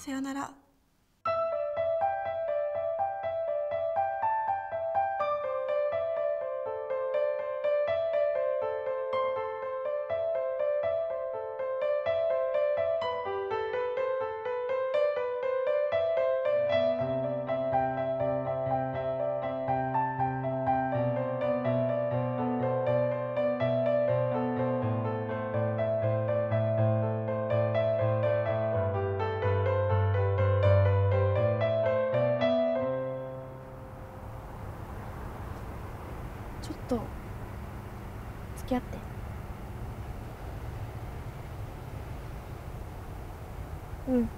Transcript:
さよなら。ちょっと付き合って。うん。